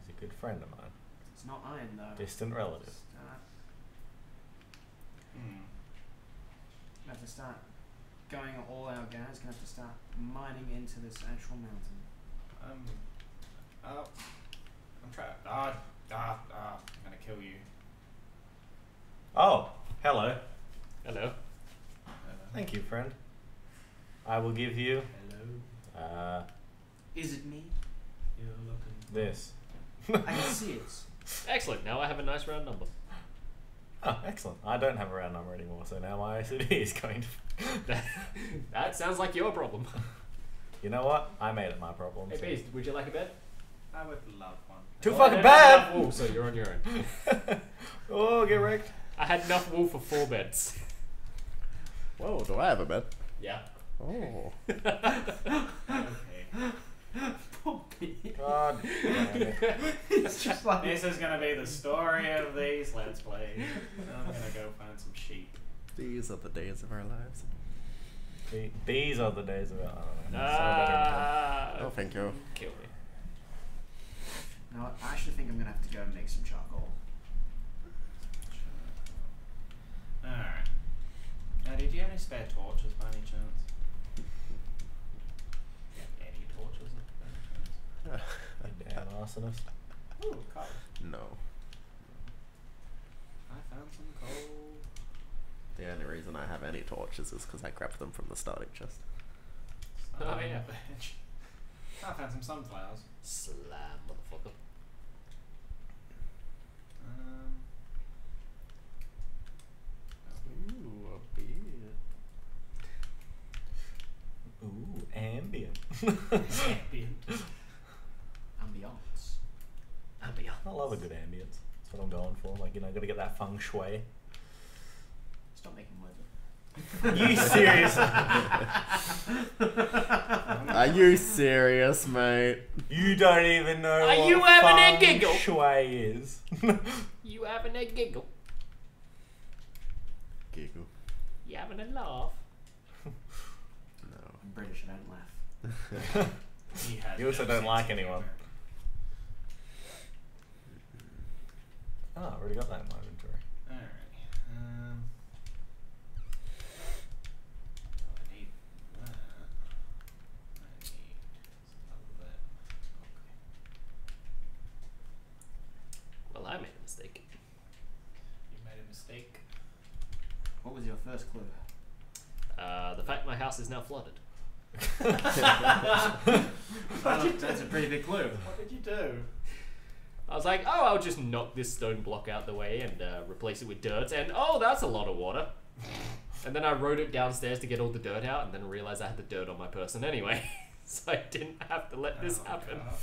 He's a good friend of mine. It's not iron though. Distant relative. Start, Mm. have to start going all out, guys. Gonna have to start mining into this actual mountain. Um. Oh. I'm trying. Ah. Ah. Ah. I'm gonna kill you. Oh, hello. Hello. Thank you, friend. I will give you Hello. uh, Is it me? You're looking. this. I can see it. Excellent. Now I have a nice round number. Oh, excellent. I don't have a round number anymore, so now my OCD is going to. that, that sounds like your problem. You know what? I made it my problem. Hey, so- Beast, would you like a bed? I would love one. Too Well, fucking I don't have bad! enough wool, so you're on your own. oh, get wrecked. I had enough wool for four beds. Whoa, do I have a bed? Yeah. Oh. Okay. Poppy. God it's just like This is gonna be the story of these let's plays. I'm gonna go find some sheep. These are the days of our lives. The- These are the days of our. lives. don't. Ah, Oh, thank you. kill me. No, I actually think I'm gonna have to go and make some charcoal. Alright. Now, did you have any spare torches by any chance? You any torches by any chance? You damn arsonist. Ooh, coal. No. I found some coal. The only reason I have any torches is because I grabbed them from the starting chest. Oh, Son yeah. bitch. I found some sunflowers. Slam, motherfucker. Um, Ooh, a beard. Ooh, ambient. ambient. Ambiance. Ambient. I love a good ambience. That's what I'm going for. Like, you know, gotta get that feng shui. Stop making words. you serious? Are you serious, mate? You don't even know Are what you having a feng giggle? shui is. You having a giggle? Giggle. You having a laugh? No. I'm British, I don't laugh. You also don't like anyone. humor. oh, I already got that in my inventory. Alright. Um, I need that. I need some of that. Okay. Well, I made a mistake. You made a mistake. What was your first clue? Uh, the fact my house is now flooded. That's a pretty big clue. What did you do? I was like, oh, I'll just knock this stone block out the way and uh, replace it with dirt, and oh, that's a lot of water. And then I rode it downstairs to get all the dirt out, and then realized I had the dirt on my person anyway, so I didn't have to let this Oh, happen. God.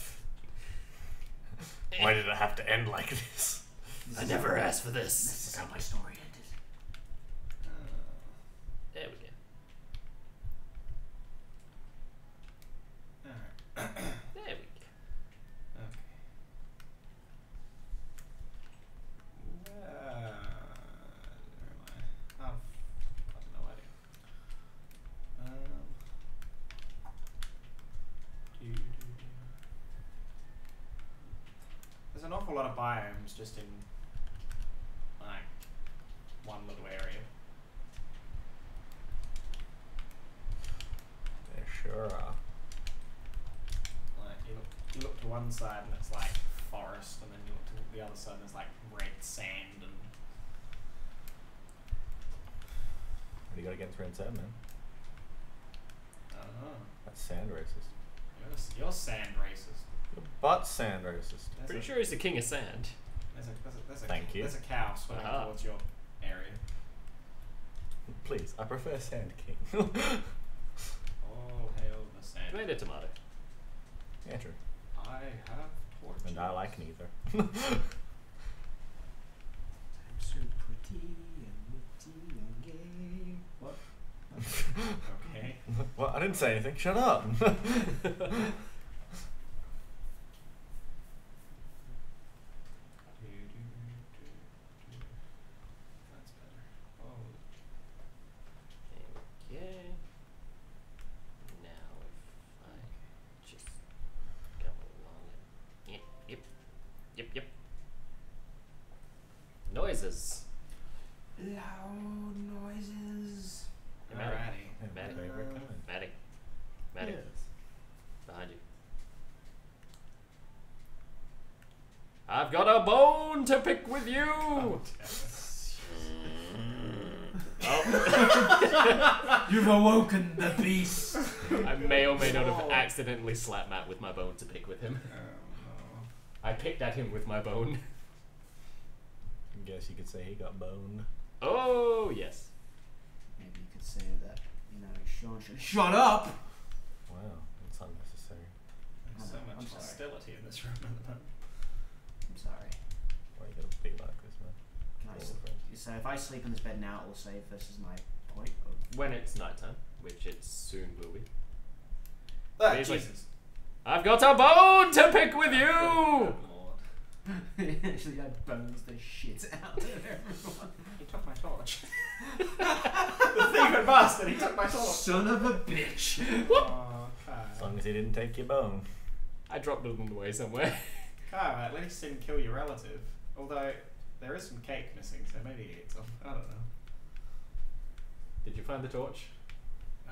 Why did it have to end like this? I never asked for This this. is how my story ended. Uh, There we go. alright. There we go. Okay. Uh, where am I? I've got no idea. Um, do, do, do. There's an awful lot of biomes just in like one little area. There sure are. Like you look, you look to one side and it's like forest, and then you look to the other side and there's like red sand and What do you got against red sand, man? I don't know. That's sand racist. You're, s- you're sand racist. Your butt's sand racist. There's Pretty a, sure he's the king of sand. There's a, there's a, there's a, Thank you. There's a cow swimming Aha. towards your area. Please, I prefer Sand King. Oh, hail the sand. Tomato, tomato. yeah, true. I have torches. And I like neither. I'm so pretty and witty and gay. What? Okay. well, I didn't say anything. Shut up. Do, do, do, do. That's better. Oh, Okay. Now, if I just come along and. Yep, yep, yep, yep. Noises. Loud noises. Hey, Maddie. alrighty. Yeah, my Maddie. favorite kind. Maddie. Maddie. Yes. Behind you. I've got a bone to pick with you! Oh, Oh. You've awoken the beast. I may or may not have accidentally slapped Matt with my bone to pick with him. Oh, I picked at him with my bone. I guess you could say he got boned. Oh, yes. Maybe you could say that, you know, Sean should shut up. Wow, that's unnecessary. no. There's so I'm much sorry. hostility in this room at the moment. I'm sorry. Why you gotta be like this, man? Can I All s- friends. so if I sleep in this bed now, it will save versus my point of. When it's nighttime, which it soon will be. Ah, He's like- Jesus. I've got a bone to pick with you! Good lord. Actually, I bones the shit out of everyone. He took my torch. the thief and bastard, he took my torch. Son of a bitch. Oh, As long as he didn't take your bone. I dropped it on the way somewhere. Kai, at least didn't kill your relative. Although, there is some cake missing, so maybe he ate some. I don't know. Did you find the torch?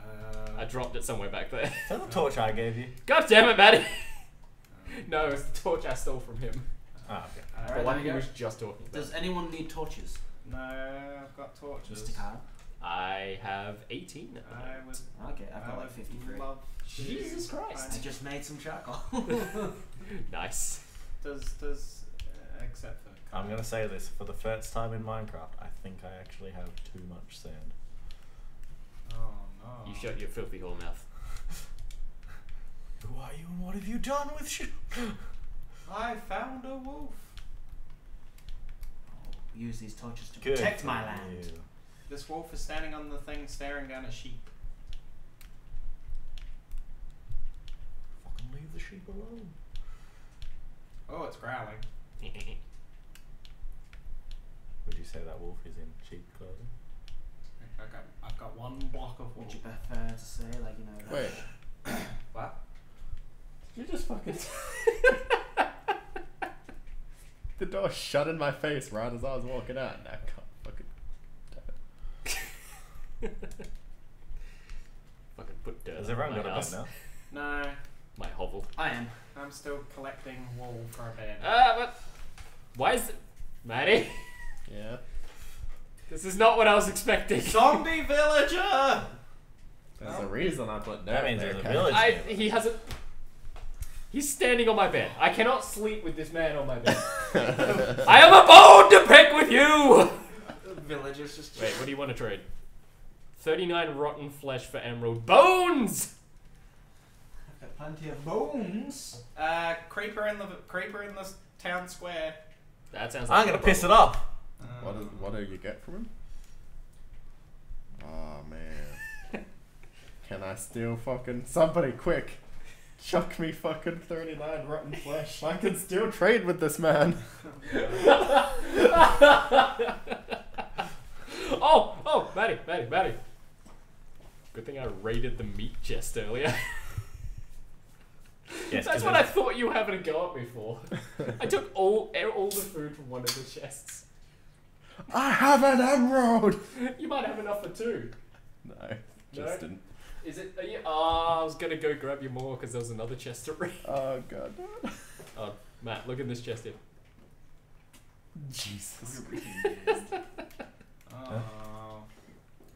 Uh, I dropped it somewhere back there. Is that the torch I gave you? God damn it, Maddie! um, No, it's the torch I stole from him. Ah, okay. uh, The Alright, one there we he was just talking about. Does anyone need torches? No, I've got torches. Mr. Kyle? I have 18 at I moment. would. Okay, I've I got like 53. Love Jesus Christ. I just made some charcoal. Nice. Does does uh, except for I'm gonna say this for the first time in Minecraft. I think I actually have too much sand. No. You shut your filthy whole mouth. Who are you and what have you done with you? I found a wolf. use these torches to Good protect my land. you. This wolf is standing on the thing, staring down a sheep. Fucking leave the sheep alone. Oh, it's growling. Would you say that wolf is in sheep clothing? I got, I've got one block of Would you prefer to say, like, you know, Wait, What? you just fucking. the door shut in my face right as I was walking out. and I can't fucking. Fucking put dirt Has on everyone got a bed now? No, My hovel. I am. I'm still collecting wool for a bed. Ah, what? Why is it. Maddie? Yeah. This is not what I was expecting. Zombie villager! There's a reason I put That dirt means there, there's a okay? village. I, he hasn't. He's standing on my bed. I cannot sleep with this man on my bed. I am a bone to pick with you! The villager's just Wait, what do you want to trade? 39 rotten flesh for emerald bones! I've got plenty of bones. Uh, creeper in the creeper in the town square. That sounds like I'm gonna piss it up. What, is, what do you get from him? Oh man. Can I steal fucking somebody quick? Chuck me fucking 39 rotten flesh. I can still trade with this man. oh, oh, Maddie, Maddie, Maddie. Good thing I raided the meat chest earlier. Yes, That's 'cause what I thought you were having a go at me for. I took all all the food from one of the chests. I have an emerald! You might have enough for two. No, just didn't. Is it? Are you, oh, I was gonna go grab you more because there was another chest to raid. Oh god. Oh, Matt, look at this chest here. Jesus. Oh.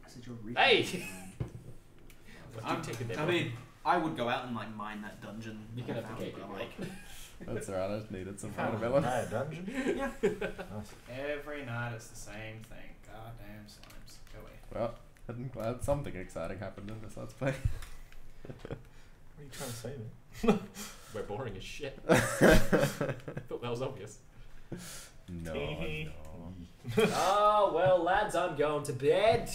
Said you're really Hey! What, I'm- you take a I mean, I would go out and like mine that dungeon. You can I have the found, cake, but, like. That's alright, I just needed some Found watermelon. a dungeon. Yeah. Nice. Every night it's the same thing. Goddamn slimes. Go away. Well, I'm glad something exciting happened in this let's play. What are you trying to say there? We're boring as shit. Thought that was obvious. no, no. oh ah, well, lads, I'm going to bed.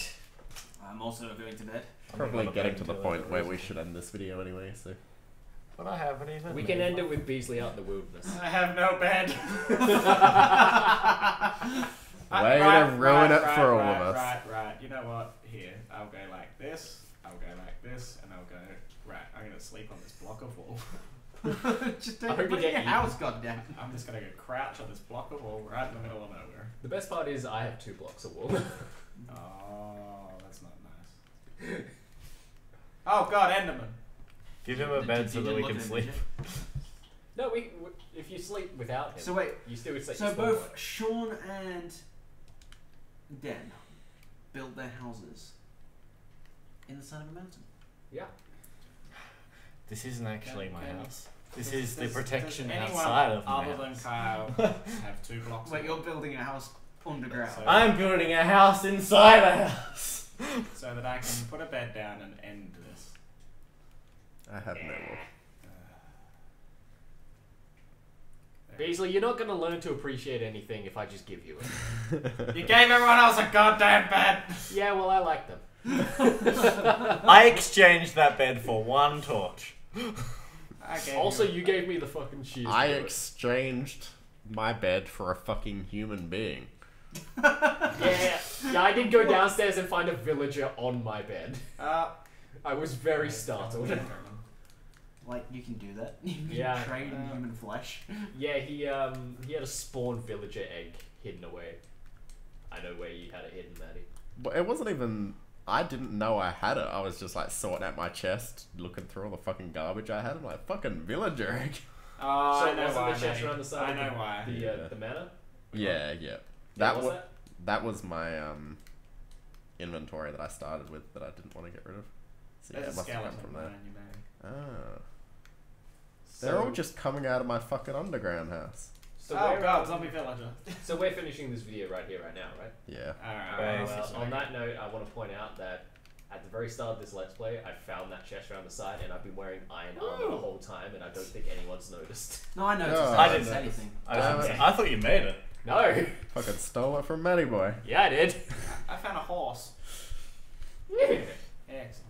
I'm also going to bed. Probably getting gonna the point where we should end this video anyway, so. But I haven't even. We can end it with Beazley out in the wilderness. I have no bed. Way to ruin right, it right, for all right, of us. Right, right. You know what? Here, I'll go like this. I'll go like this, and I'll go. Right, I'm gonna sleep on this block of wall. Just I don't hope you put get your eaten. house, goddamn. I'm just gonna go crouch on this block of wall right in the middle of nowhere. The best part is I have two blocks of wall. Oh, that's not nice. Oh God, Enderman. Give him a bed so that we can sleep. no, we, we if you sleep without him, you? So wait, you still would say so both Sean and Den built their houses in the side of a mountain. Yeah. This isn't actually Can- my can- house. This Does- is the does- protection does outside of my other than house. Kyle have two blocks. Wait, you're building a house underground. So- I'm building a house inside a house. so that I can put a bed down and end this. I have no more. Beazley, you're not gonna learn to appreciate anything if I just give you it. You gave everyone else a goddamn bed. yeah, well, I like them. I exchanged that bed for one torch. Also, you. you gave me the fucking shears. I to it. exchanged my bed for a fucking human being. yeah, yeah, I did go downstairs and find a villager on my bed. Uh, I was very startled. Like you can do that. You can Yeah. trade in Uh, human flesh. Yeah, he um he had a spawn villager egg hidden away. I know where you had it hidden, Maddie. But it wasn't even. I didn't know I had it. I was just like sorting out my chest, looking through all the fucking garbage I had. I'm like, fucking villager egg. Oh, so I know wasn't why. the chest around the side? I of know the, why. The Yeah. uh, the manor. Yeah, yeah. Yeah, That was was that? that was my um inventory that I started with that I didn't want to get rid of. So yeah, There's it a must have come skeleton from there. behind you, mate. Ah, they're all just coming out of my fucking underground house. So oh we're, god, zombie villager. So we're finishing this video right here, right now, right? Yeah. Alright. Well, on that note, I want to point out that at the very start of this Let's Play, I found that chest around the side, and I've been wearing iron armor the whole time, and I don't think anyone's noticed. No, I noticed. Oh, I I didn't didn't say anything. I, didn't say- I thought you made it. No. Fucking stole it from Matty Boy. Yeah, I did. I found a horse. Yeah. Excellent.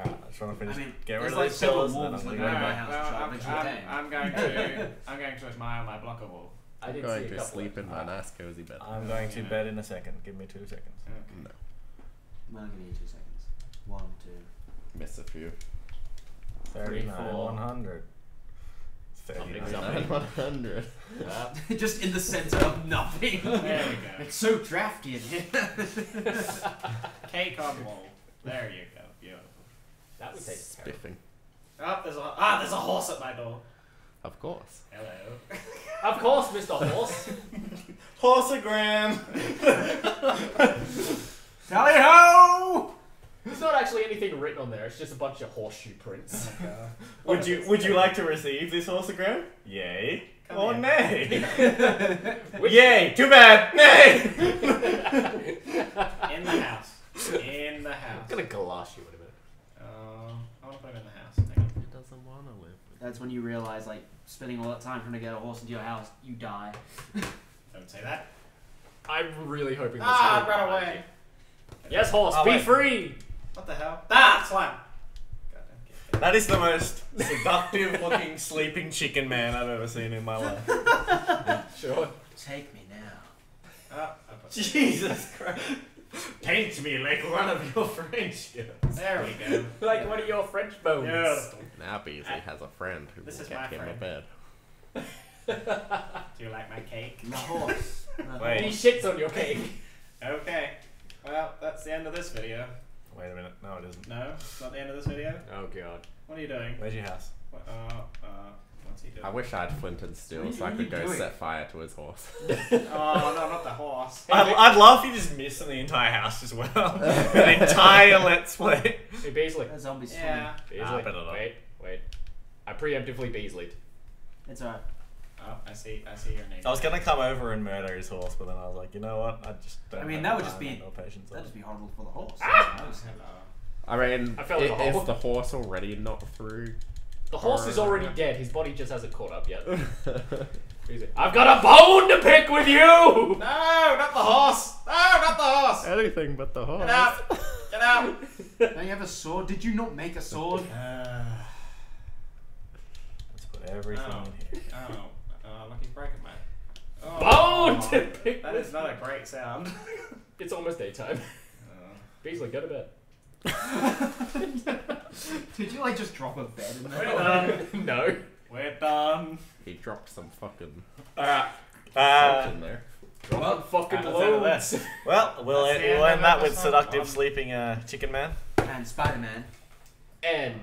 Alright, I just want to finish. I mean, get rid there's of like these several pillars. and then walls I'm that gonna go go my house. well, I'll I'm, I'm. I'm going to I'm going to admire my block of wall. I I'm did going see a to couple sleep in my nice cozy bed. I'm going to bed in a second. Give me two seconds. No. Well, I'll give you two seconds. One, two. Miss a few. Three, 39, four. 100. Something, 39. something. 100. Uh, Just in the center of nothing. There we go. It's so drafty in here. Cake on wall. There you go. Beautiful. that would take care. Spiffing. Ah, there's a ah, there's a horse at my door. Of course. Hello. Of course, Mr. Horse. Horseogram! Tally ho! There's not actually anything written on there. It's just a bunch of horseshoe prints. Would you Would you like to receive this horseogram? Yay Come or here. nay? Yay! Too bad. Nay. In the house. In the house. I'm gonna galash you in a minute. Uh, I want to put him in the house. Hang on. He doesn't want to live. That's when you realize, like, spending all that time trying to get a horse into your house, you die. Don't say that. I'm really hoping. Ah, this run will- away. Yes, horse, Oh, be wait. free. What the hell? Ah, slime. Goddamn kid. That is the most seductive looking sleeping chicken man I've ever seen in my life. Sure. Take me now. Ah, I put- Jesus Christ. Paint me like one of your French girls. There we go. Like one of your French bones. Beautiful. Now he has a friend who This will is get my him a bed. Do you like my cake? My horse. The Wait. He shits on your cake. Okay. Well, that's the end of this video. Wait a minute. No, it isn't. No, it's not the end of this video. Oh god. What are you doing? Where's your house? What, uh, uh, what's he doing? I wish I had flint and steel What so I are could go doing? set fire to his horse. Oh no, not the horse. I'd, I'd love if you just missed on the entire house as well. An entire let's play. Hey, Beazley. That zombie's Yeah. Beazley. Nah, better not. wait, wait. I preemptively Beazleyed. It's alright. Oh, I see. I see your name. I was gonna come over and murder his horse, but then I was like, you know what? I just don't I mean, have that would the just be- patience. That'd just be horrible for the horse. Ah! Who knows? Hello. I mean, I fell in i- a hole. is the horse already not through? The horse is already Arr. dead. His body just hasn't caught up yet. I've got a bone to pick with you. No, not the horse. No, not the horse. Anything but the horse. Get out. Get out. Don't you have a sword? Did you not make a sword? Uh, Let's put everything Oh. in here. oh, uh, Lucky's breaking man. Oh, Bone to pick. That with is not a great sound. It's almost daytime. Uh, Beazley, go to bed. Did you like just drop a bed in We're there? done. no. We're done. He dropped some fucking Alright. Uh, in there. Well, fucking that's the end of loads. well, we'll, That's the we'll end end that with seductive one. sleeping uh, chicken man. And Spider-Man. And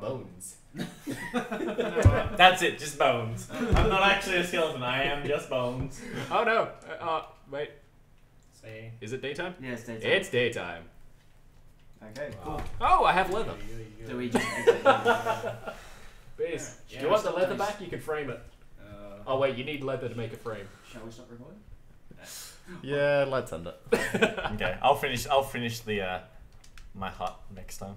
bones. You know what? That's it, just bones. I'm not actually a skeleton, I am just bones. Oh no. Uh, uh, wait. See. Is it daytime? Yes, daytime. It's daytime. Okay, cool. Oh, I have leather. Do we just exit? Bees. Yeah, Do you want the leather nice. back? You can frame it. Uh, Oh wait, you need leather to make a frame. Shall we stop recording? Yeah, let's end it. Okay, I'll finish I'll finish the uh, my hut next time.